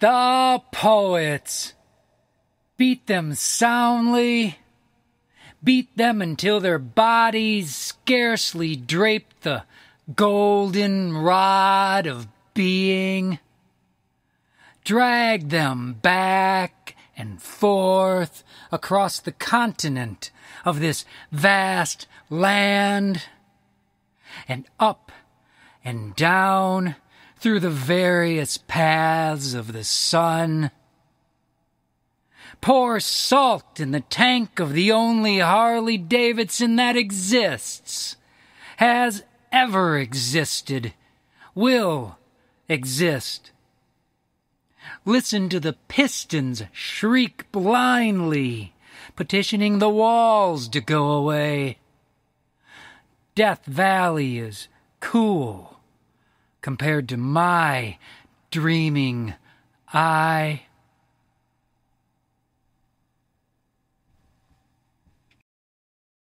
the poets. Beat them soundly. Beat them until their bodies scarcely drape the golden rod of being. Drag them back and forth across the continent of this vast land, and up and down through the various paths of the sun. Pour salt in the tank of the only Harley Davidson that exists, has ever existed, will exist. Listen to the pistons shriek blindly, petitioning the walls to go away. Death Valley is cool compared to my dreaming eye.